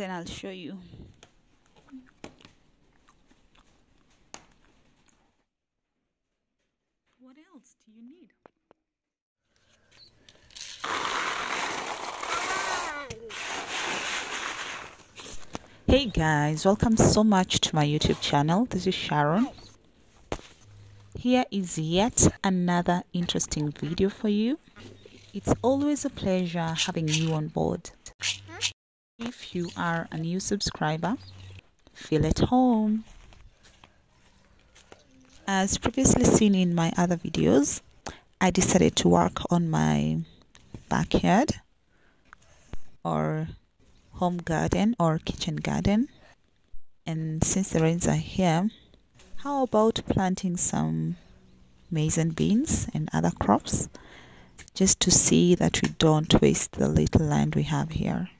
then I'll show you. What else do you need? Hey guys, welcome so much to my YouTube channel. This is Sharon. Here is yet another interesting video for you. It's always a pleasure having you on board. If you are a new subscriber, feel at home. As previously seen in my other videos, I decided to work on my backyard or home garden or kitchen garden. And since the rains are here, how about planting some maize and beans and other crops just to see that we don't waste the little land we have here.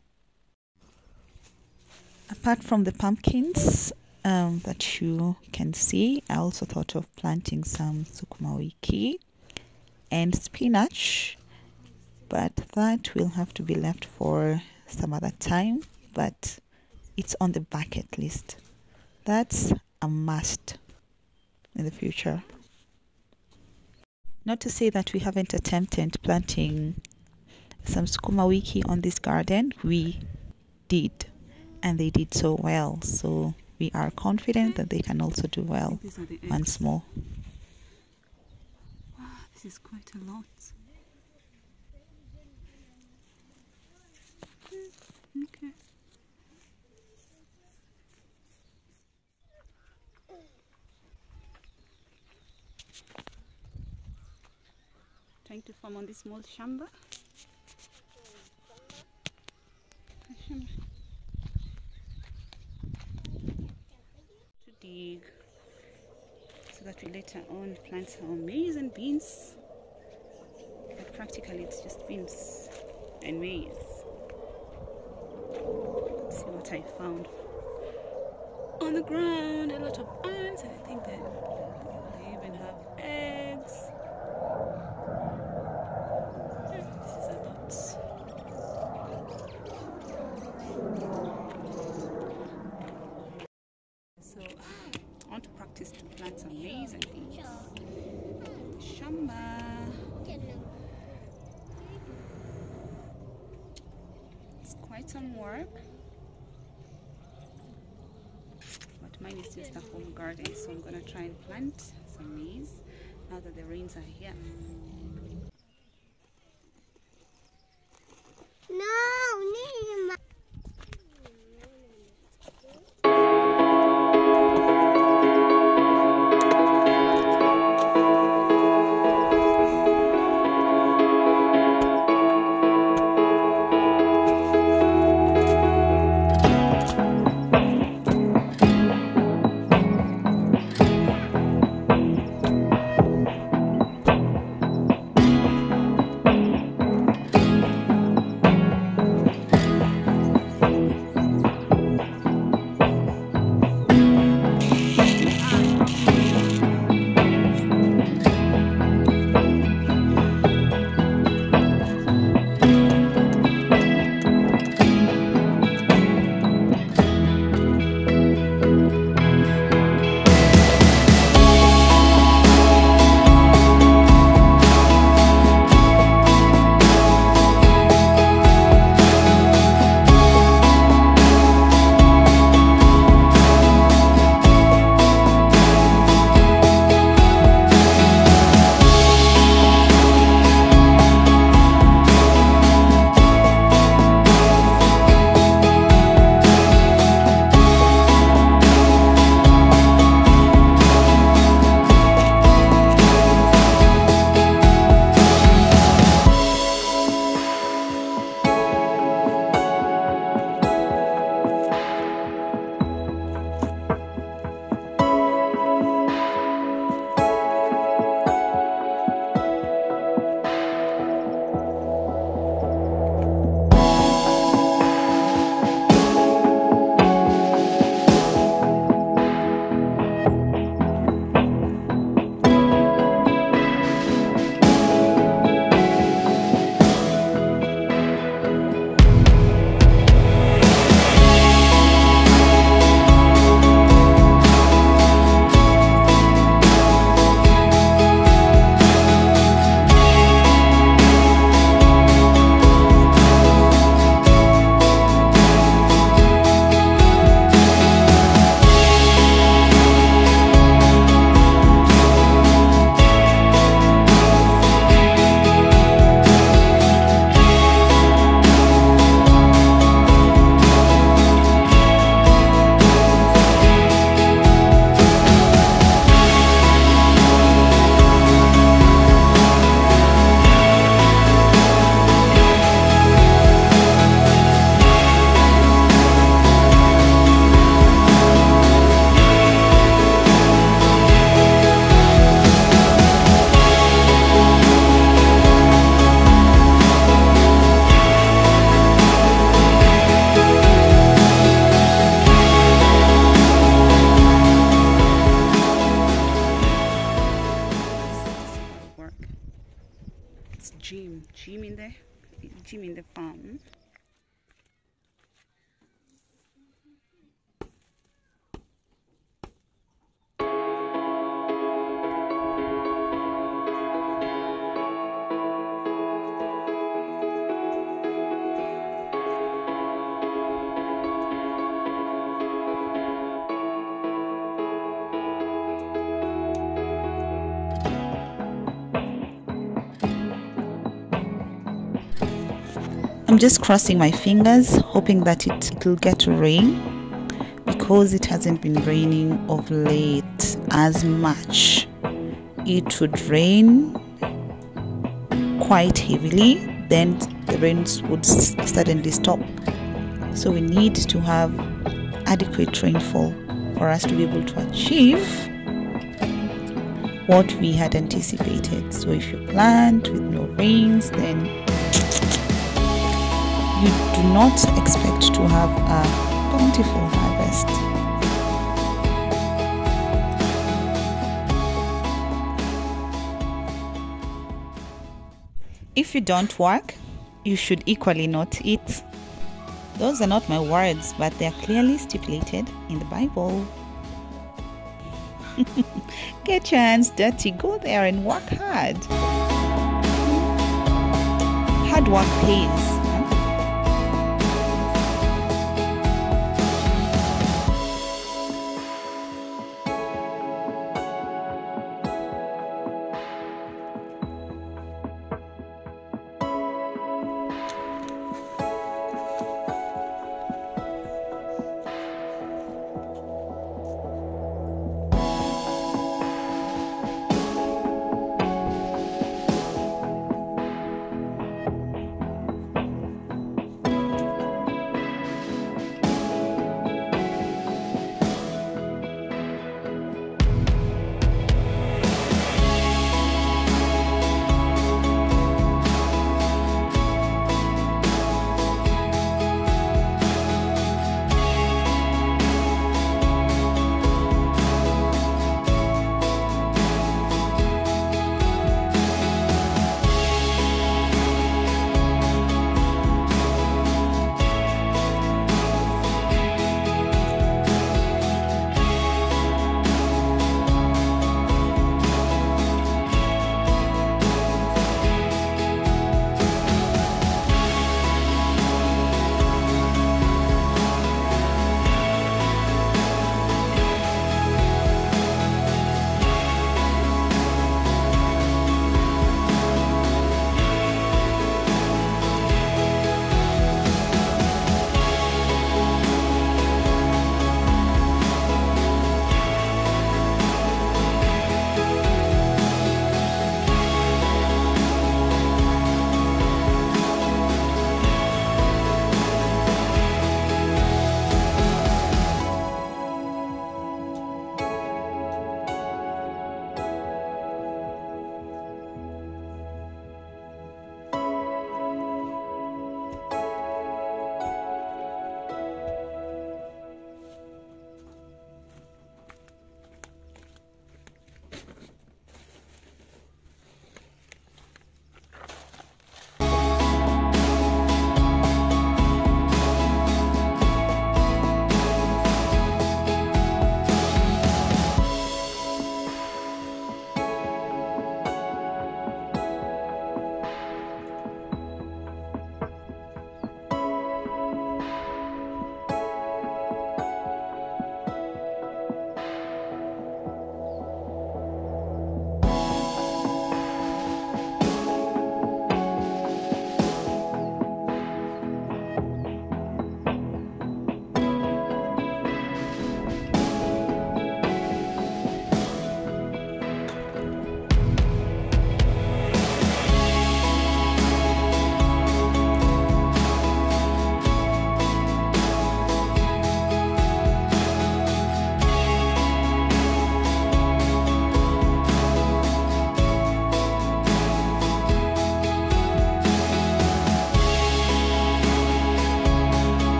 Apart from the pumpkins um, that you can see, I also thought of planting some sukuma wiki and spinach, but that will have to be left for some other time, but it's on the bucket list. That's a must in the future. Not to say that we haven't attempted planting some sukuma wiki on this garden, we did, and they did so well. So we are confident that they can also do well once more. Wow, this is quite a lot. Okay. Trying to form on this small shamba. Dig so that we later on plant our maize and beans. But practically it's just beans and maize. See what I found on the ground. A lot of ants. I think that I'm just crossing my fingers, hoping that it will get rain because it hasn't been raining of late as much. It would rain quite heavily, then the rains would suddenly stop. So we need to have adequate rainfall for us to be able to achieve what we had anticipated. So if you plant with no rains, then do not expect to have a bountiful harvest. If you don't work, you should equally not eat. Those are not my words, but they are clearly stipulated in the Bible. Get your hands dirty, go there and work hard. Hard work pays.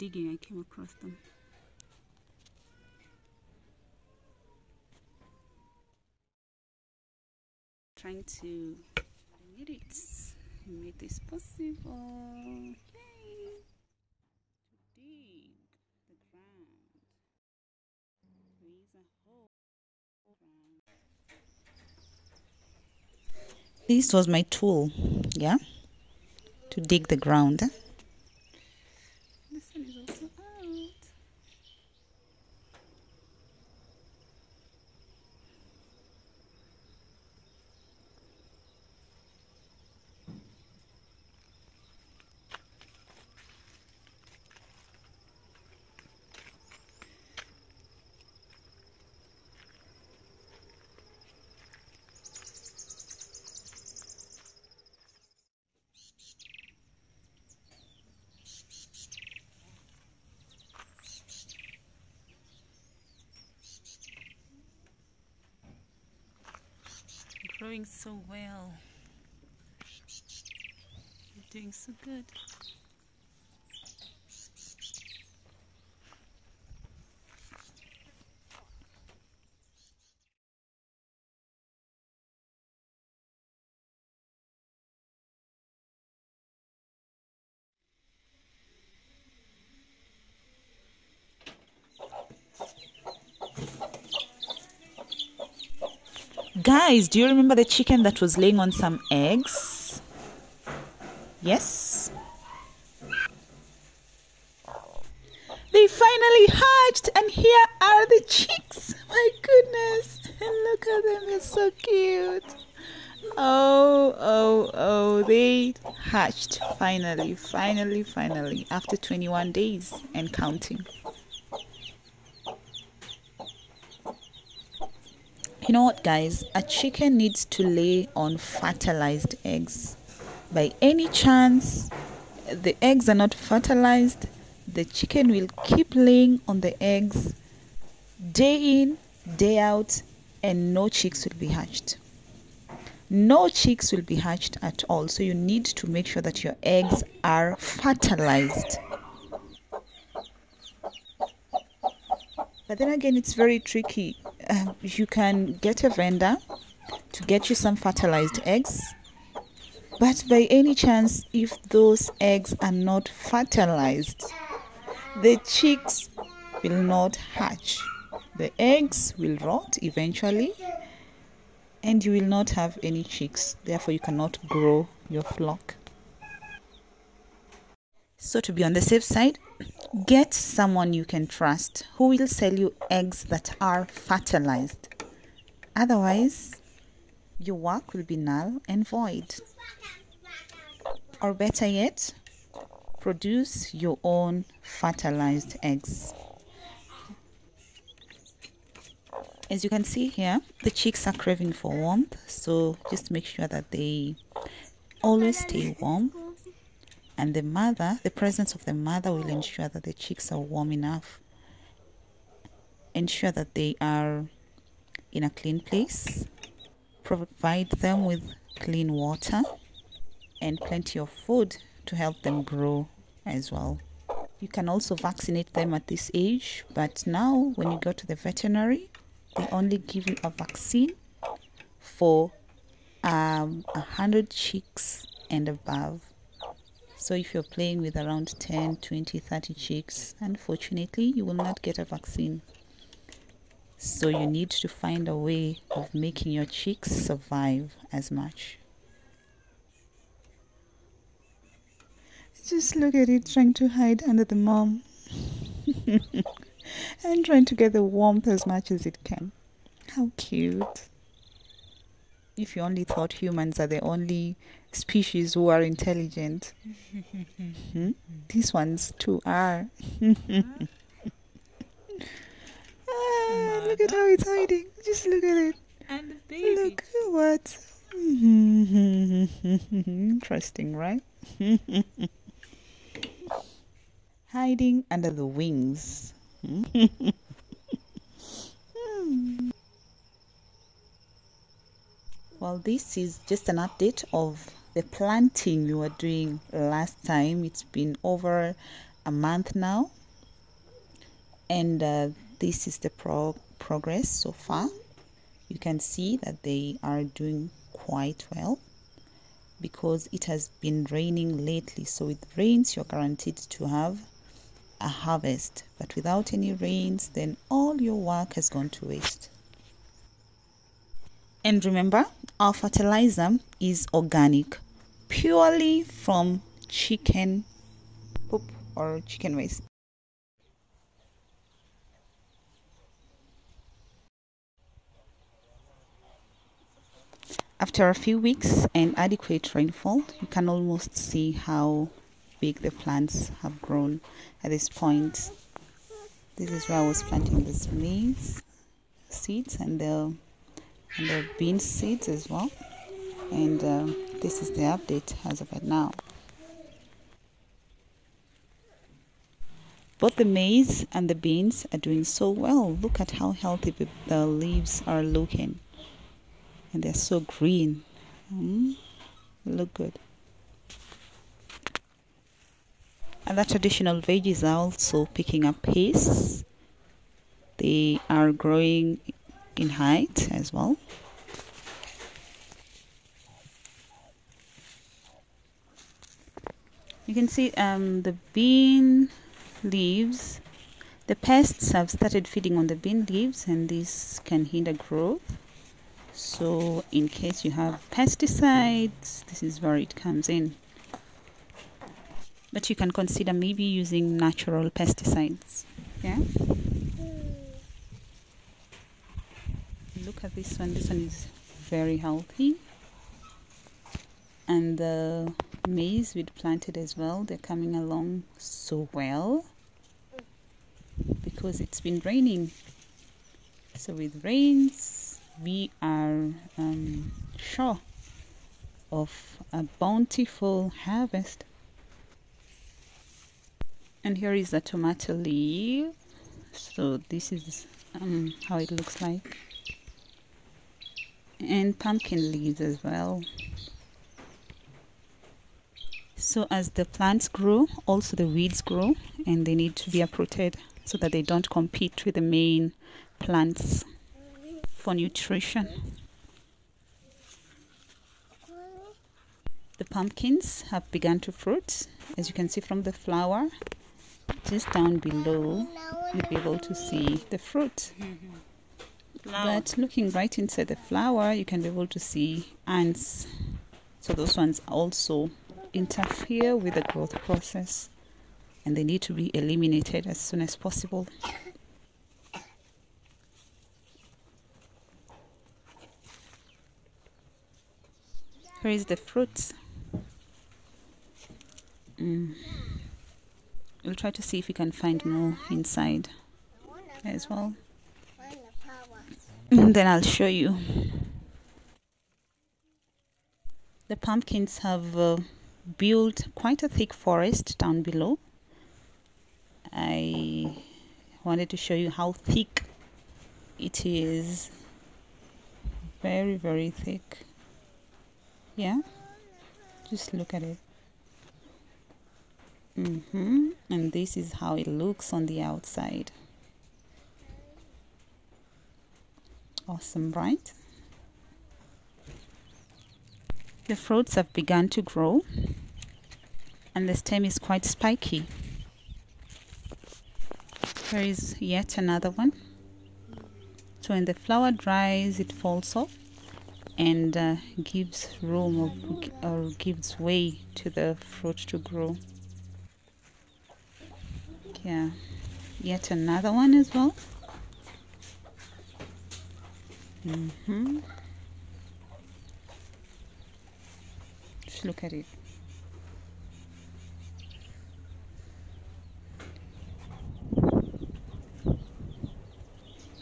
Digging, I came across them. Trying to made it. Made this possible. Yay! To dig. This was my tool, yeah, to dig the ground. This one is also out. Growing so well. You're doing so good. Guys, do you remember the chicken that was laying on some eggs? Yes? They finally hatched, and here are the chicks. My goodness. And look at them, they're so cute. Oh, oh, oh, they hatched finally, finally, finally, after 21 days and counting. You know what, guys? A chicken needs to lay on fertilized eggs. By any chance, the eggs are not fertilized, the chicken will keep laying on the eggs day in, day out, and no chicks will be hatched. No chicks will be hatched at all. So you need to make sure that your eggs are fertilized. But then again, it's very tricky. Uh, you can get a vendor to get you some fertilized eggs. But by any chance, if those eggs are not fertilized, the chicks will not hatch. The eggs will rot eventually, and you will not have any chicks. Therefore, you cannot grow your flock. So, to be on the safe side, get someone you can trust who will sell you eggs that are fertilized. Otherwise, your work will be null and void. Or better yet, produce your own fertilized eggs. As you can see here, the chicks are craving for warmth, so just make sure that they always stay warm and the mother the presence of the mother will ensure that the chicks are warm enough ensure that they are in a clean place provide them with clean water and plenty of food to help them grow as well. You can also vaccinate them at this age but now when you go to the veterinary they only give you a vaccine for um, 100 chicks and above so if you're playing with around 10, 20, 30 chicks, unfortunately, you will not get a vaccine. So you need to find a way of making your chicks survive as much. Just look at it trying to hide under the mom. and trying to get the warmth as much as it can. How cute. If you only thought humans are the only species who are intelligent. hmm? These ones too are. ah, look at how it's hiding. Just look at it. And the baby. Look what. Interesting, right? Hiding under the wings. Well, this is just an update of the planting we were doing last time. It's been over a month now. And uh, this is the pro progress so far. You can see that they are doing quite well because it has been raining lately. So with rains you're guaranteed to have a harvest. But without any rains then all your work has gone to waste and remember our fertilizer is organic purely from chicken poop or chicken waste After a few weeks and adequate rainfall, you can almost see how big the plants have grown at this point. This is where I was planting the maize seeds and the, and the bean seeds as well. And uh, this is the update as of right now. Both the maize and the beans are doing so well. Look at how healthy the leaves are looking and they're so green mm, look good other traditional veggies are also picking up pace they are growing in height as well. You can see um, the bean leaves. The pests have started feeding on the bean leaves and this can hinder growth. So in case you have pesticides this is where it comes in. But you can consider maybe using natural pesticides. Yeah look at this one this one is very healthy and the maize we planted as well they're coming along so well because it's been raining so with rains we are um, sure of a bountiful harvest. And here is the tomato leaf. So this is um, how it looks like. And pumpkin leaves as well. So as the plants grow, also the weeds grow and they need to be uprooted so that they don't compete with the main plants for nutrition. The pumpkins have begun to fruit, as you can see from the flower. Just down below, you'll be able to see the fruit. But looking right inside the flower, you can be able to see ants. So those ones also interfere with the growth process and they need to be eliminated as soon as possible. Here is the fruits. Mm. We'll try to see if we can find more inside as well. And then I'll show you. The pumpkins have uh, built quite a thick forest down below. I wanted to show you how thick it is. Very, very thick yeah just look at it mm-hmm and this is how it looks on the outside awesome right? The fruits have begun to grow and the stem is quite spiky. There is yet another one. So when the flower dries it falls off and uh, gives room or, or gives way to the fruit to grow. Yeah. Yet another one as well mm -hmm. just look at it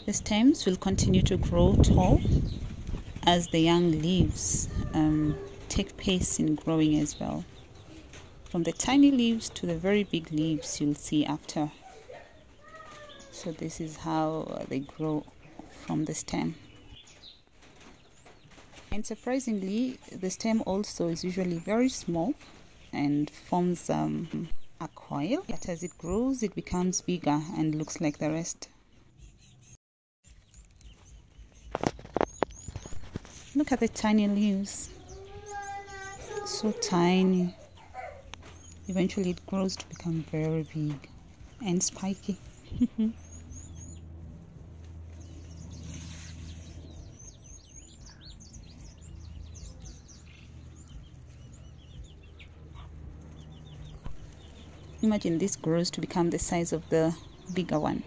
the stems will continue to grow tall as the young leaves um, take pace in growing as well. From the tiny leaves to the very big leaves you'll see after. So this is how they grow from the stem. And surprisingly, the stem also is usually very small and forms um, a coil. But as it grows it becomes bigger and looks like the rest. Look at the tiny leaves. So tiny. Eventually it grows to become very big and spiky imagine this grows to become the size of the bigger one.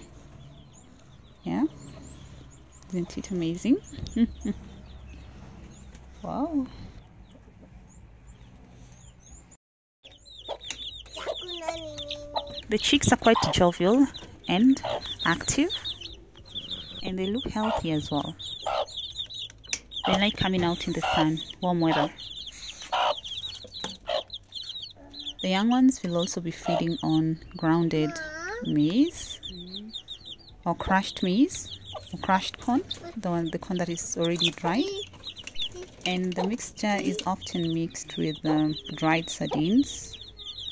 Yeah? Isn't it amazing? Wow. The chicks are quite jovial and active and they look healthy as well. They like coming out in the sun warm weather the young ones will also be feeding on grounded maize or crushed maize or crushed corn, the one the corn that is already dried. And the mixture is often mixed with um, dried sardines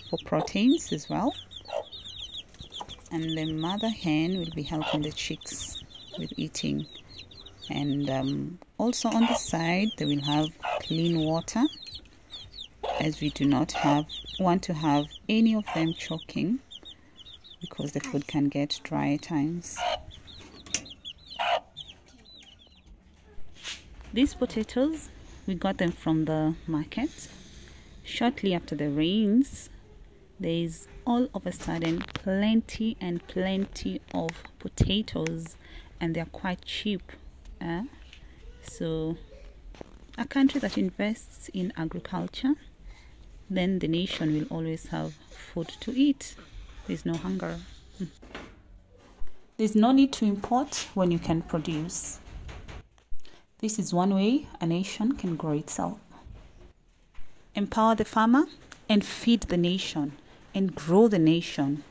for proteins as well. And the mother hen will be helping the chicks with eating. And um, also on the side, they will have clean water as we do not have want to have any of them choking because the food can get dry at times. These potatoes, we got them from the market. Shortly after the rains, there is all of a sudden plenty and plenty of potatoes and they're quite cheap. Uh, so a country that invests in agriculture then the nation will always have food to eat. There's no hunger. There's no need to import when you can produce. This is one way a nation can grow itself. Empower the farmer and feed the nation and grow the nation.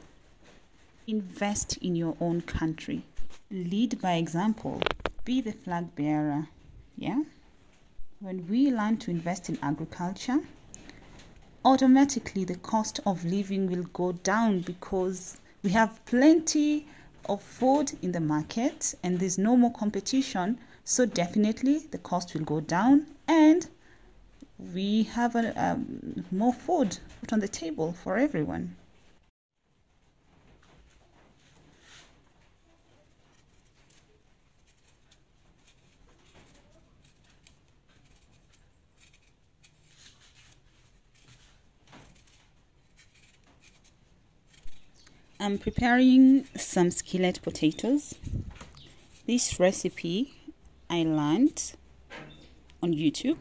Invest in your own country. Lead by example. Be the flag bearer. Yeah? When we learn to invest in agriculture, automatically the cost of living will go down because we have plenty of food in the market and there's no more competition. So definitely the cost will go down and we have a, um, more food put on the table for everyone I'm preparing some skillet potatoes. This recipe I learned on YouTube.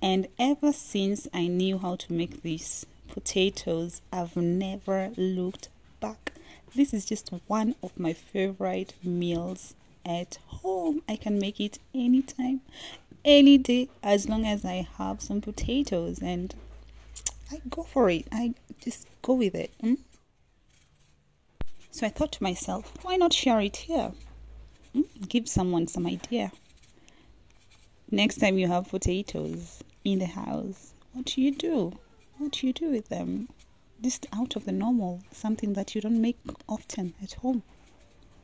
And ever since I knew how to make these potatoes, I've never looked back. This is just one of my favorite meals at home. I can make it anytime, any day, as long as I have some potatoes and I go for it. I just go with it. Hmm? So I thought to myself, why not share it here? Hmm? Give someone some idea. Next time you have potatoes in the house, what do you do? What do you do with them? Just out of the normal, something that you don't make often at home.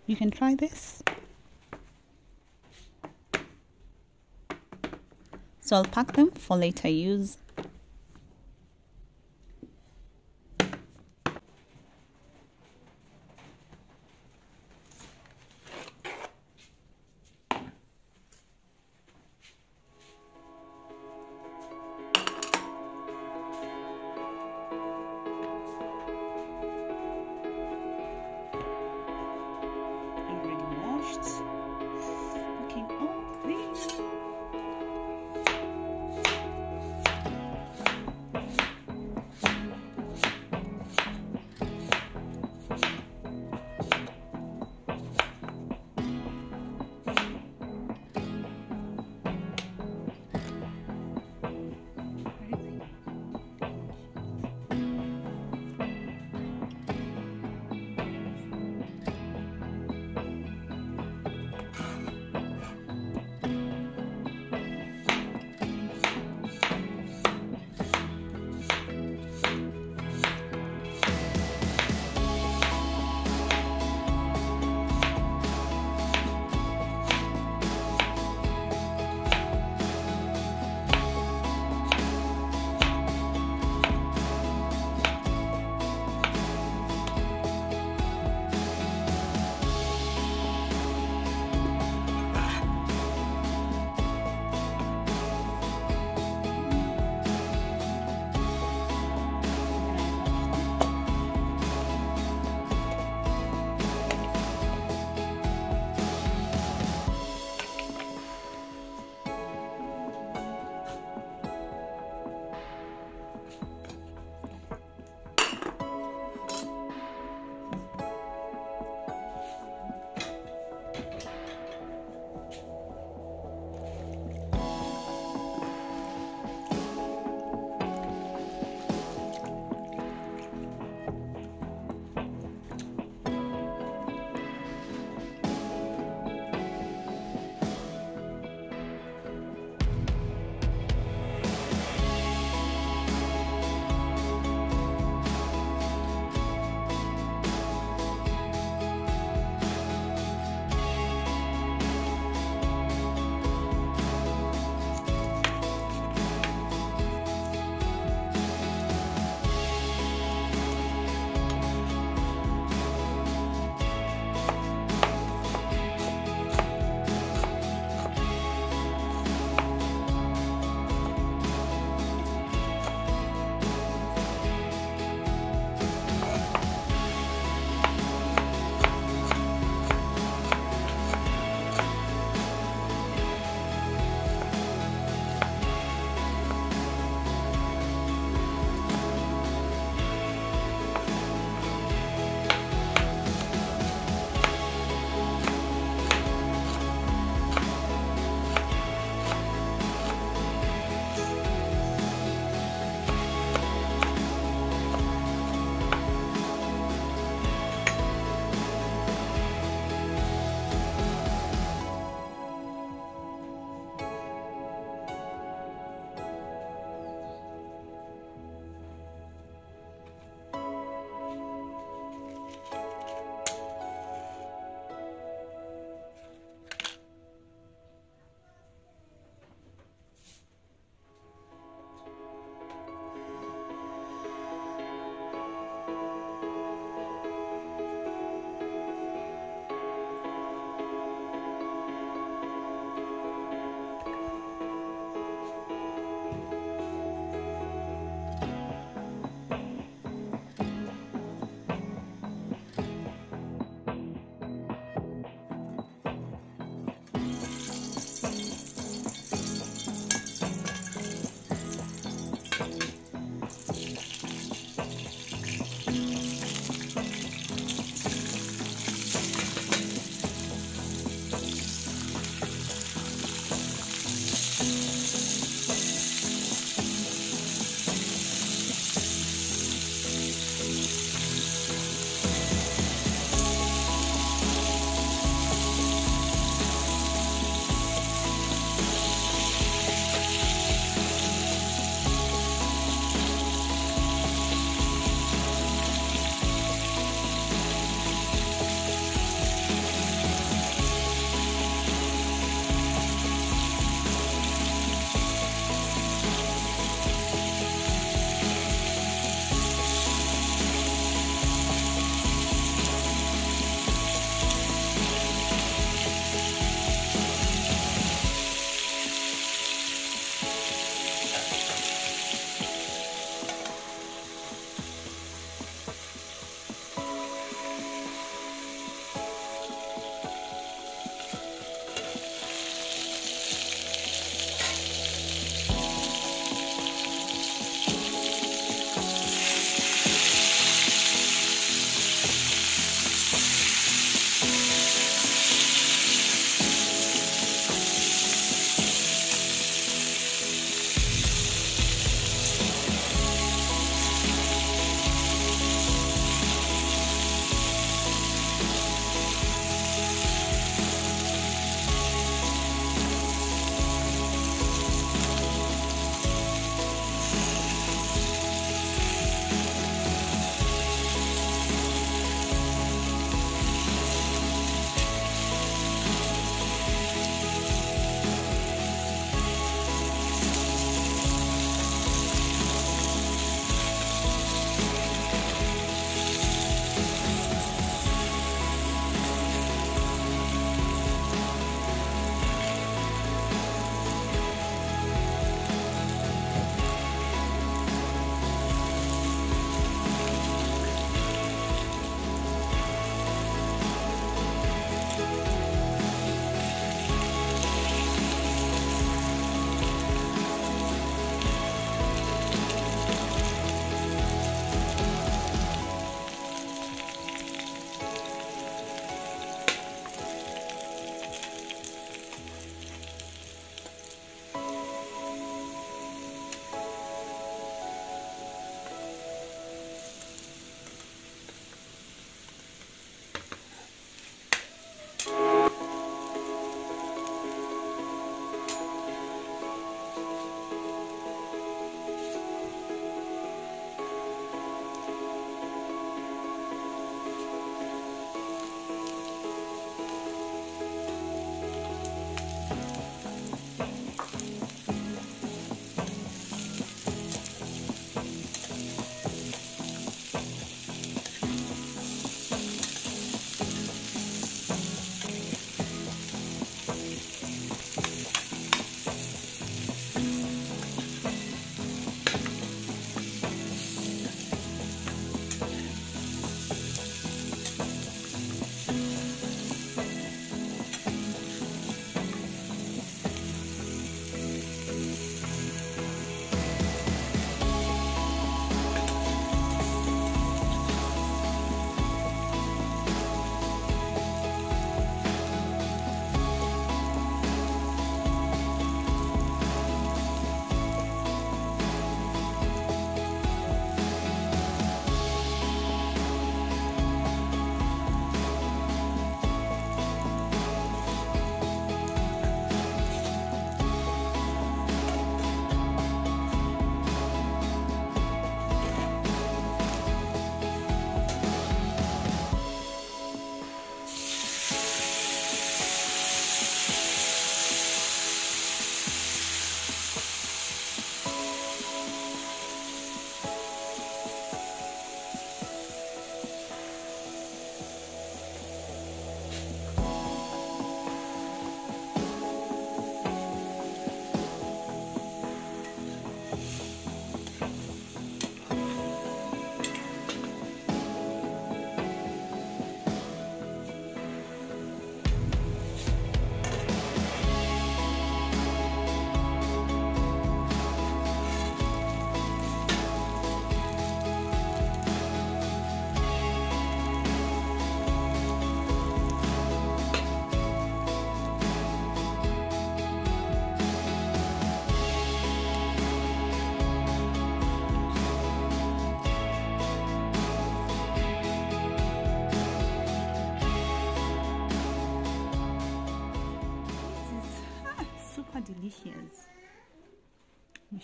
You can try this. So I'll pack them for later use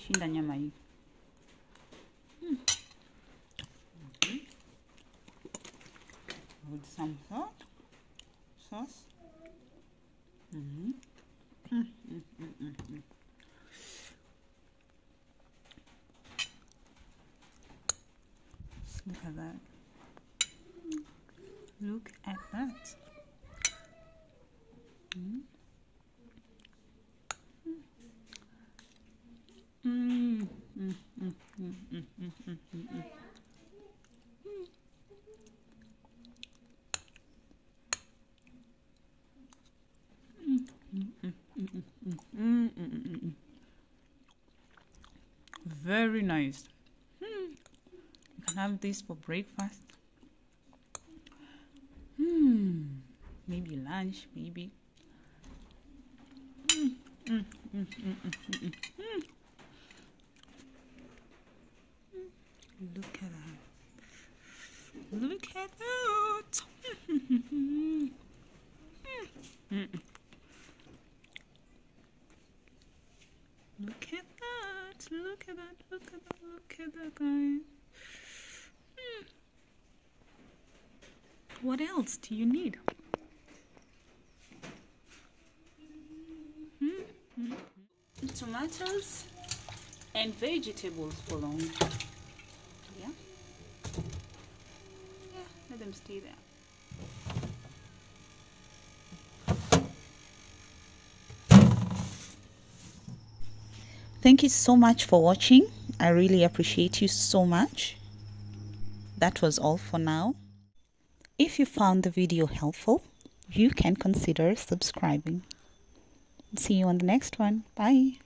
听人家买。Very nice. Mm. You can have this for breakfast. Hmm. Maybe lunch, maybe. Mm, mm, mm, mm, mm, mm, mm, mm. Look at that. Look at that. Look at that. Look at that. Look at that. Look at that, guys. Hmm. What else do you need? Hmm, hmm, hmm. Tomatoes and vegetables for long. Yeah. Yeah, let them stay there. Thank you so much for watching. I really appreciate you so much. That was all for now. If you found the video helpful, you can consider subscribing. See you on the next one. Bye.